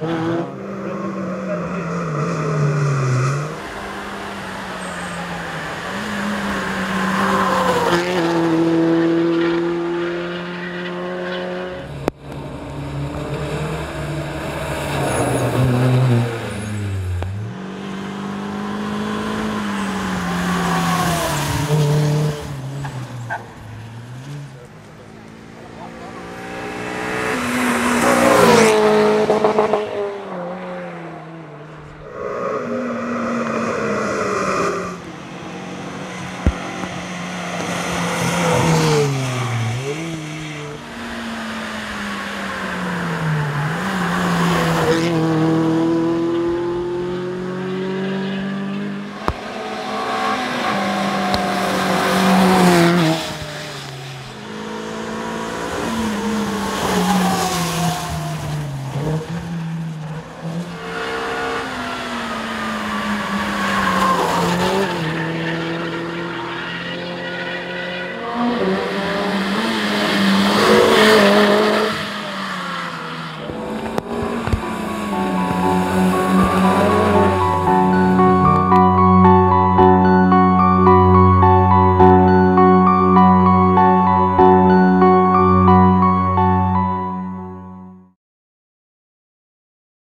Mm-hmm.